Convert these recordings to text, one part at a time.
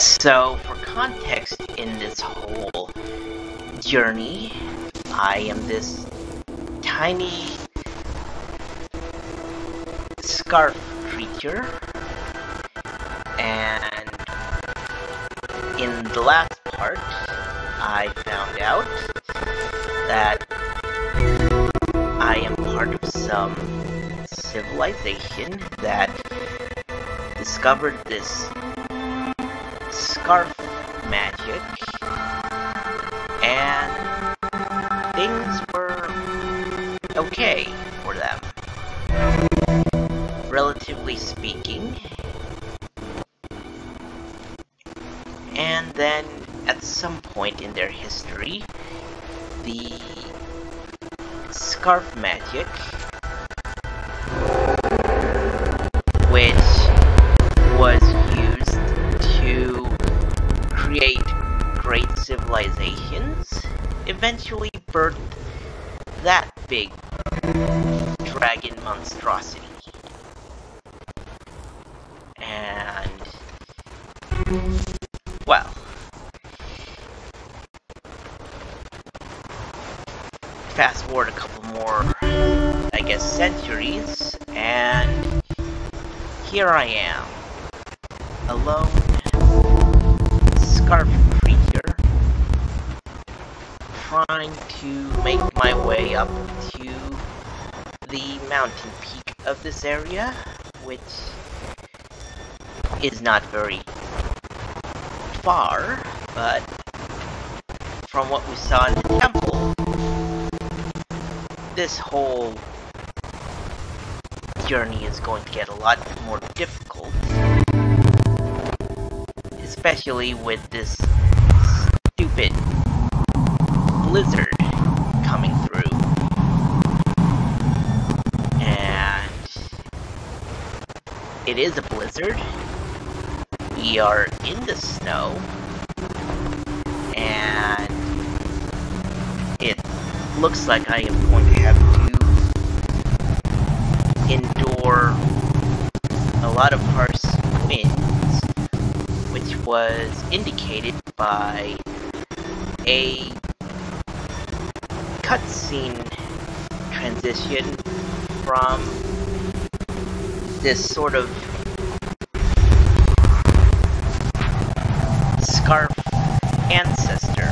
So, for context in this whole journey, I am this tiny scarf creature, and in the last part, I found out that I am part of some civilization that discovered this scarf magic and things were okay for them. Relatively speaking. And then at some point in their history, the scarf magic eventually birthed that big dragon monstrosity. And, well, fast forward a couple more, I guess, centuries, and here I am, alone, scarf creature, trying to make my way up to the mountain peak of this area, which is not very far, but from what we saw in the temple, this whole journey is going to get a lot more difficult. Especially with this stupid blizzard coming through. And it is a blizzard. We are in the snow. And it looks like I am going to have to endure a lot of harsh winds, which was indicated by a cutscene transition from this sort of scarf ancestor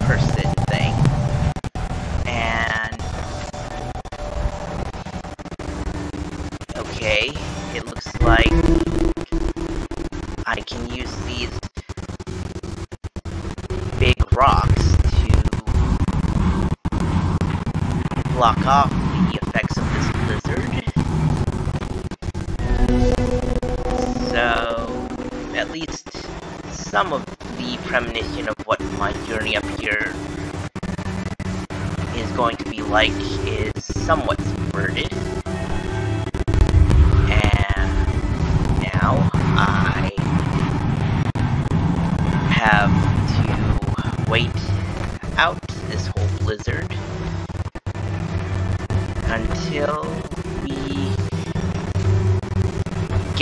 person thing. And okay, it looks like I can use these big rocks to block off the effects of this blizzard. So, at least some of the premonition of what my journey up here is going to be like is somewhat subverted.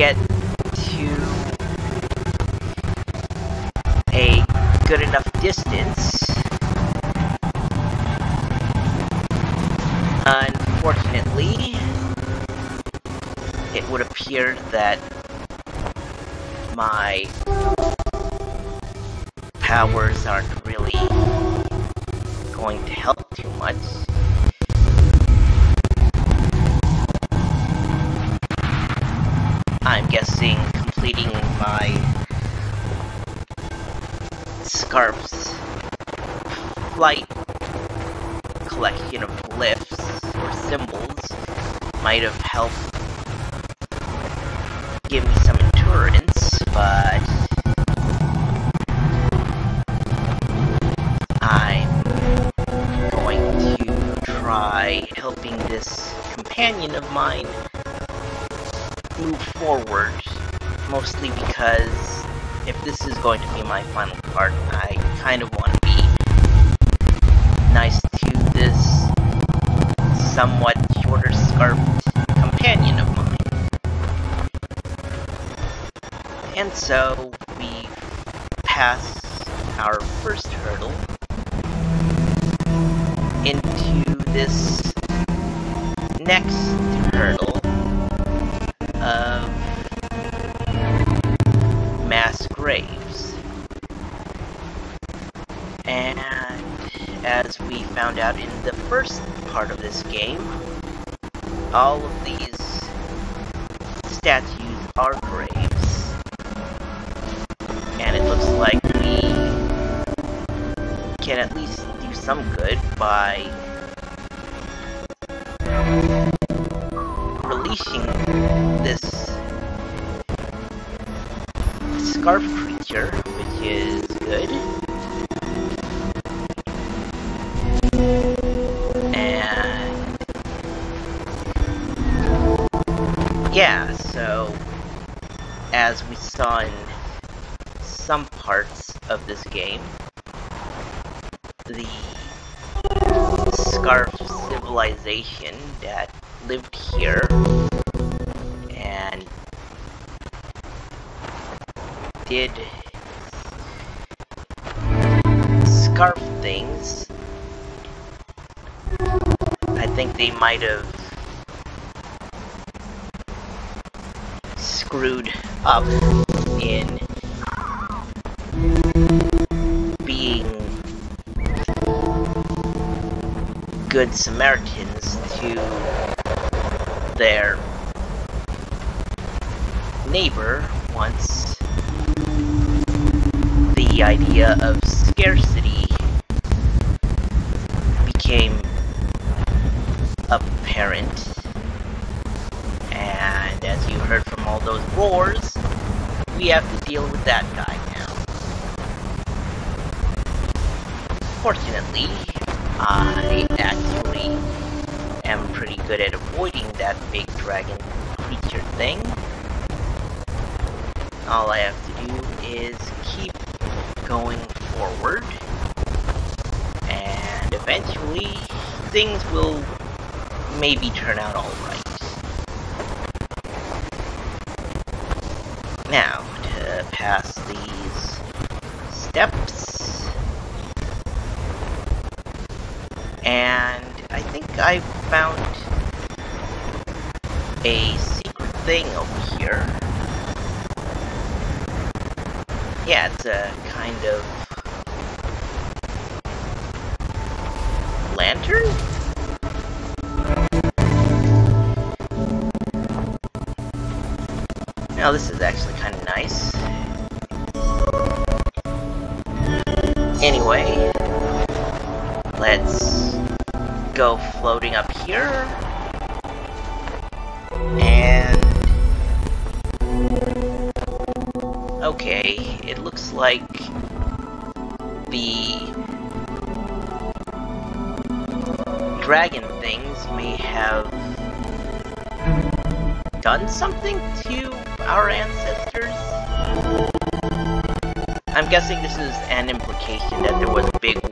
Get to a good enough distance. Unfortunately, it would appear that my powers aren't really going to help might have helped give me some endurance, but I'm going to try helping this companion of mine move forward, mostly because if this is going to be my final part, I kind of want to be nice to this somewhat shorter scarfed And so we pass our first hurdle into this next hurdle of mass graves. And as we found out in the first part of this game, all of these statues are graves. Some good by releasing this scarf creature, which is good. And yeah, so as we saw in some parts of this game, the Scarf civilization that lived here and did scarf things. I think they might have screwed up in good Samaritans to their neighbor once the idea of scarcity became apparent. And as you heard from all those roars, we have to deal with that guy now. Fortunately, I actually am pretty good at avoiding that big dragon creature thing. All I have to do is keep going forward, and eventually things will maybe turn out alright. Now, to pass these steps, and I think I found a secret thing over here. Yeah, it's a kind of lantern? Now this is actually kind of nice. Anyway, go floating up here. And... Okay, it looks like the dragon things may have done something to our ancestors? I'm guessing this is an implication that there was a big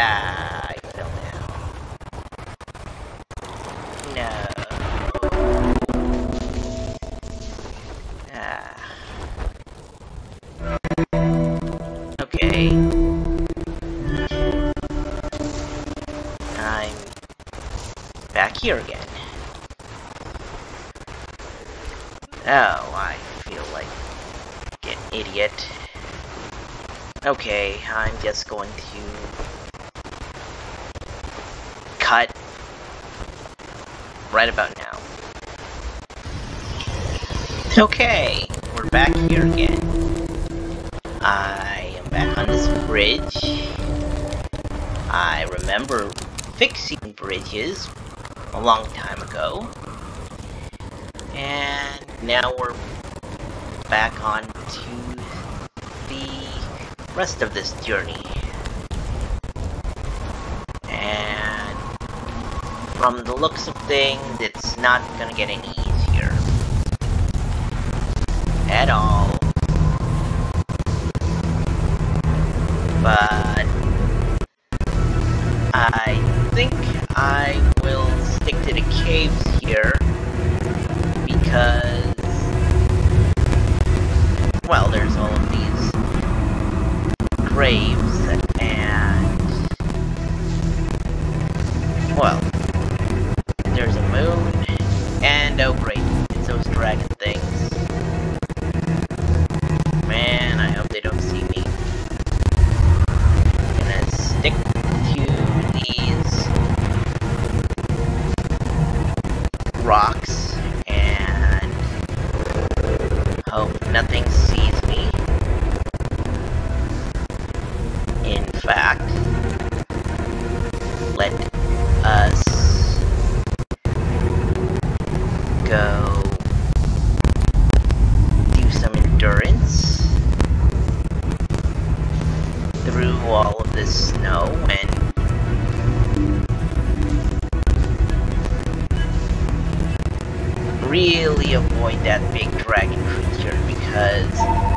Ah, bridge. I remember fixing bridges a long time ago. And now we're back on to the rest of this journey. And from the looks of things, it's not gonna get any easier. At all. Snow and really avoid that big dragon creature because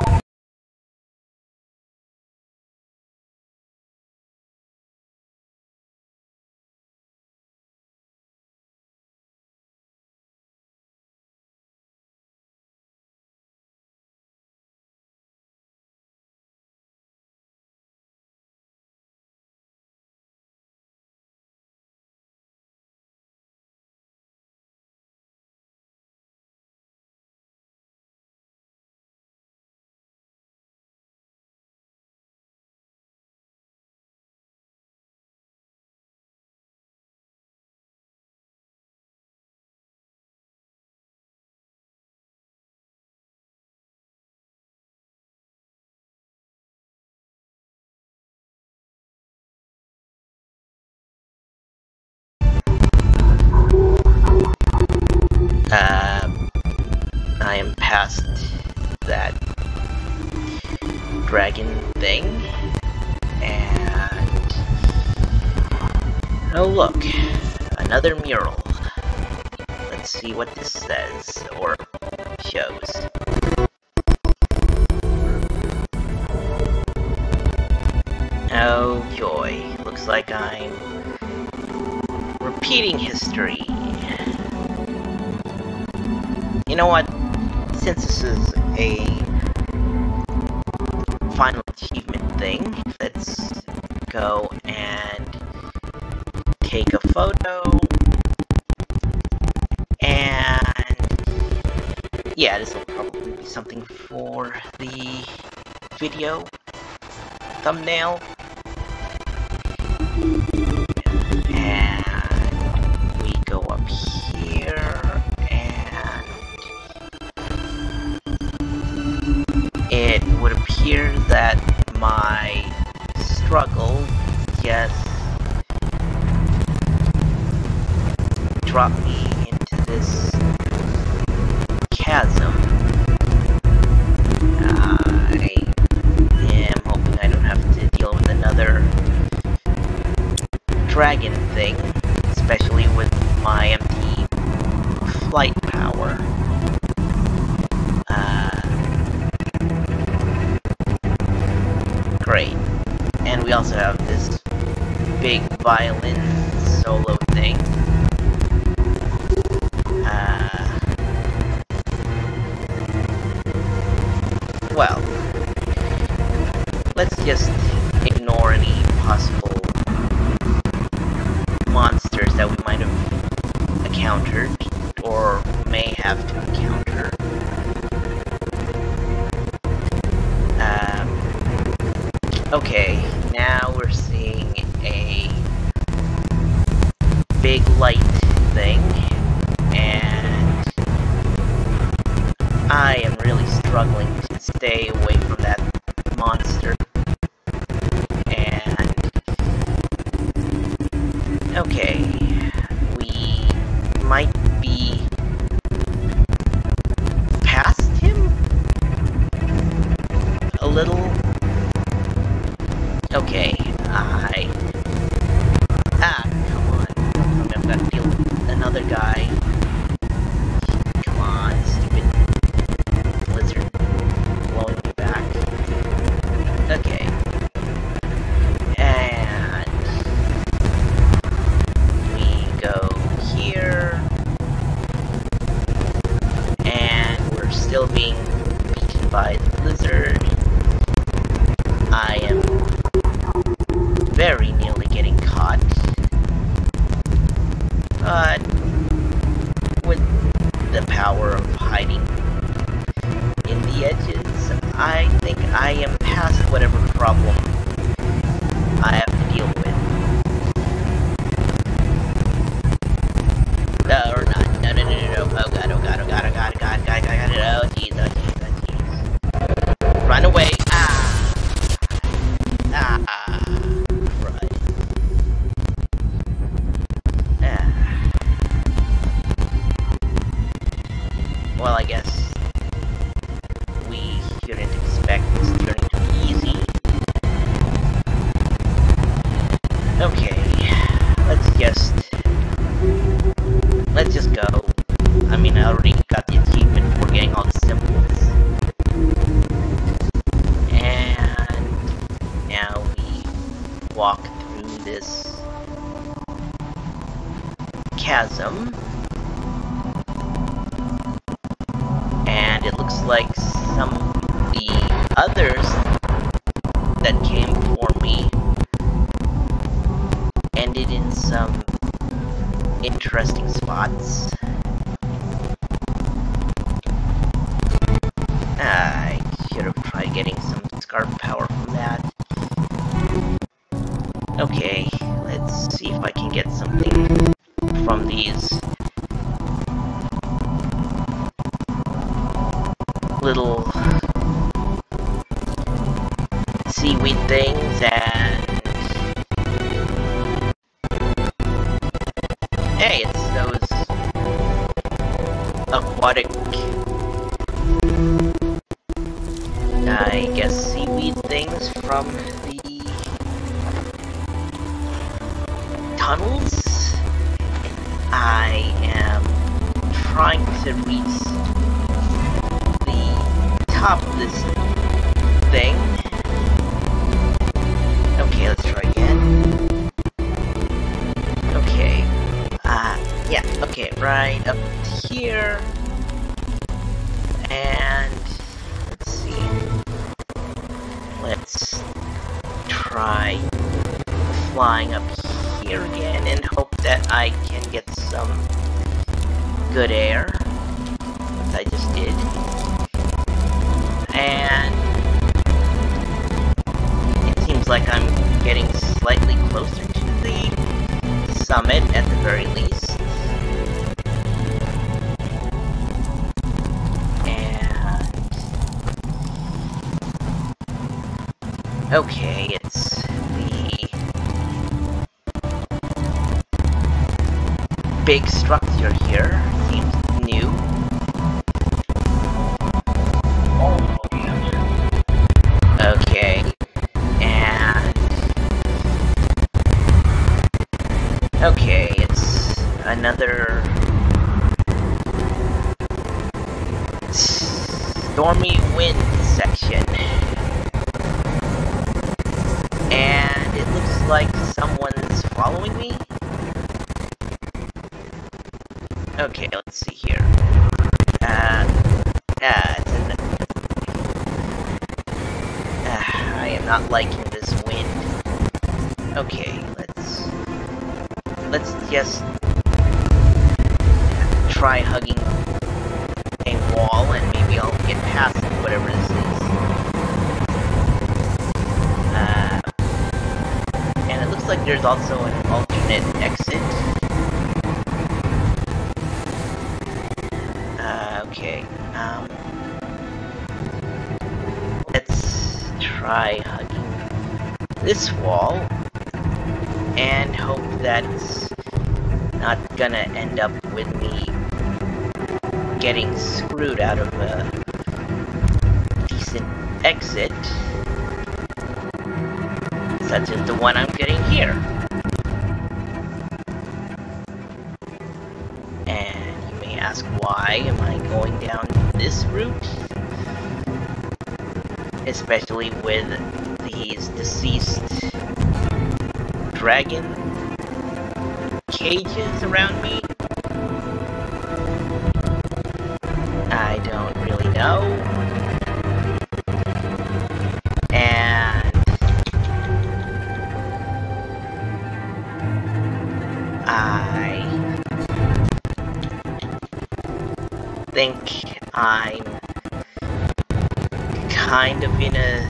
past that dragon thing, and oh look, another mural. Let's see what this says or shows. Oh joy, looks like I'm repeating history. You know what? Since this is a final achievement thing, let's go and take a photo. And yeah, this will probably be something for the video thumbnail. Dropped me into this chasm. I am hoping I don't have to deal with another dragon thing, especially with my empty flight power. Uh, great. And we also have this big violin monsters that we might have encountered or may have to encounter. Um, okay, now we're seeing a big light thing, another guy. And it looks like some of the others that came for me ended in some interesting spots. Aquatic I guess seaweed things from the tunnels. I am trying to reach good air. Which I just did. And it seems like I'm getting slightly closer to the summit at the very least. And... Okay, stormy wind section. And it looks like someone's following me. Okay, let's see here. Uh, uh, an, uh, I am not liking this wind. Okay, let's let's just there's also an alternate exit. Uh, okay, um, let's try hugging this wall and hope that it's not gonna end up with me getting screwed out of a decent exit. Such as the one I'm getting here. And you may ask why am I going down this route? Especially with these deceased dragon cages around me. I don't really know. Think I'm kind of in a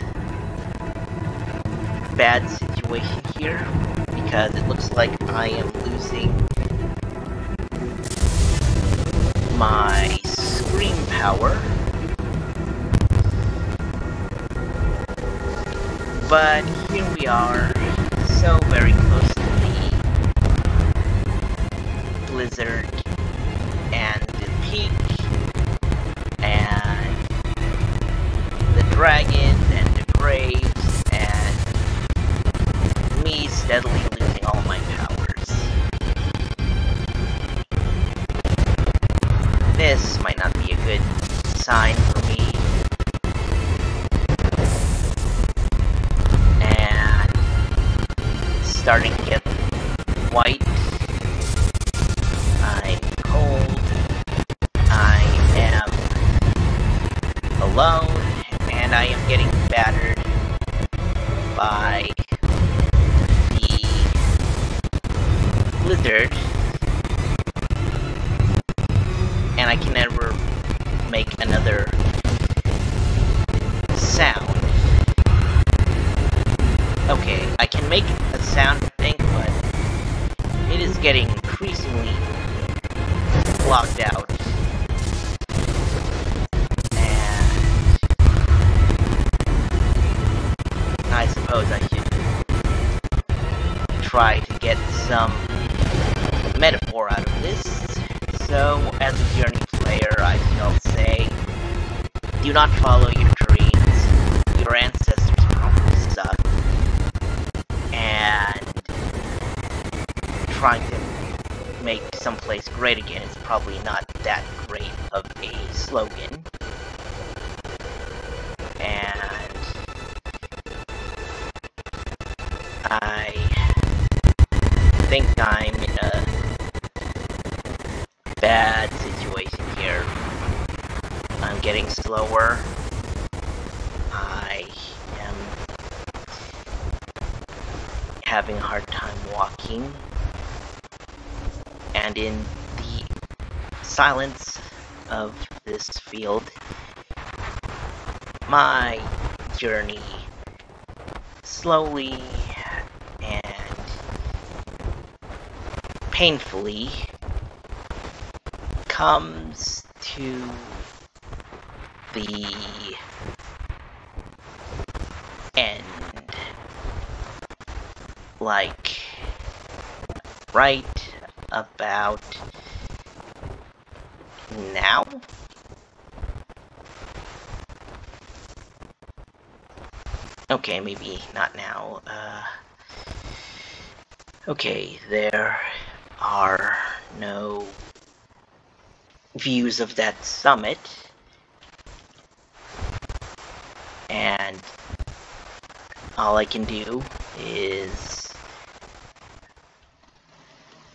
bad situation here because it looks like I am losing my scream power. But here we are, so very think I'm in a bad situation here. I'm getting slower. I am having a hard time walking. And in the silence of this field, my journey slowly and painfully comes to the end. Like, right about now? Okay, maybe not now. Uh, okay, there are no views of that summit. And all I can do is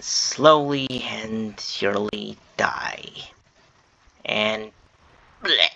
slowly and surely die. And bleh.